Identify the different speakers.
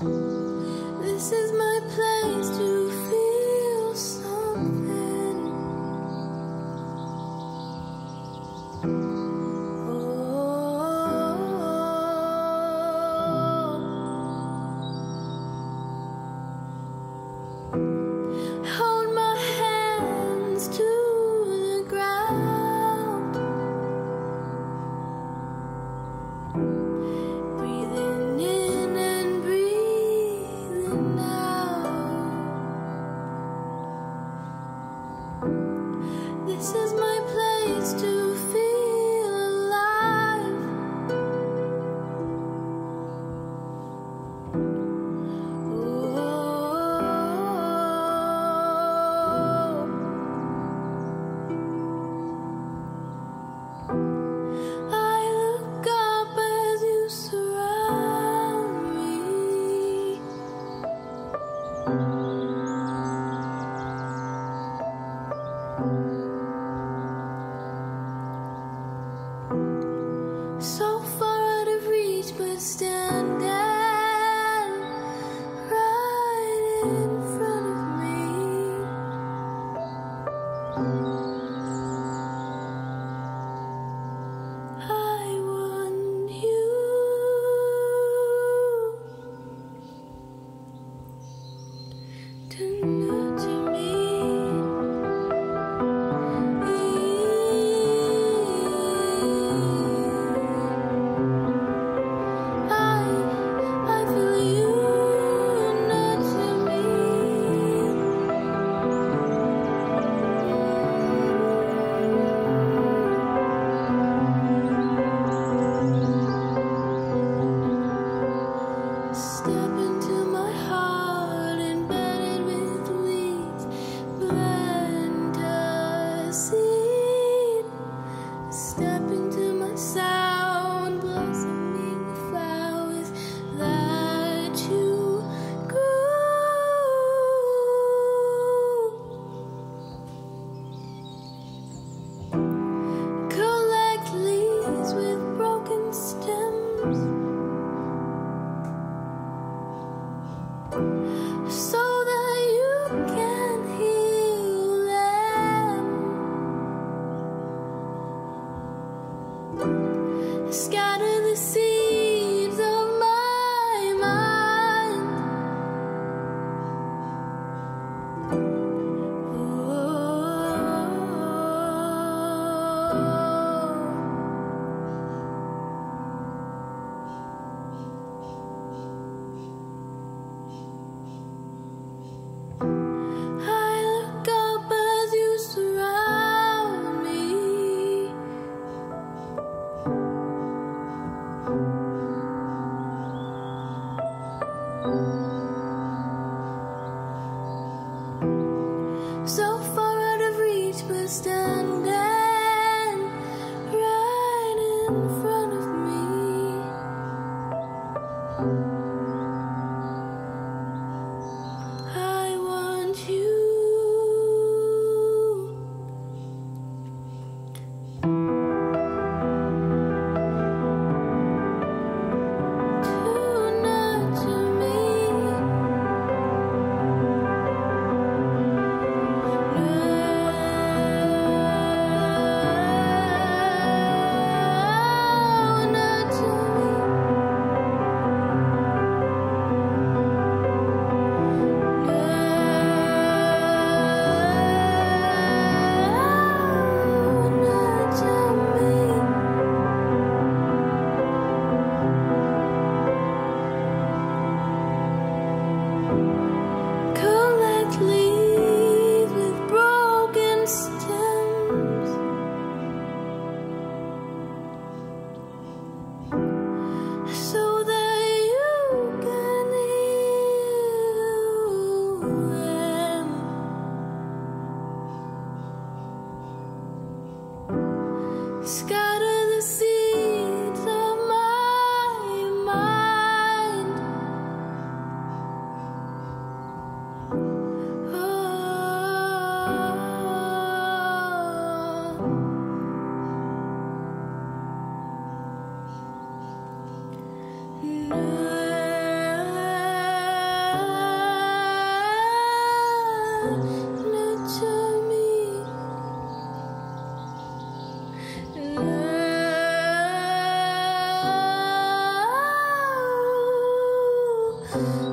Speaker 1: 嗯。嗯。sky us.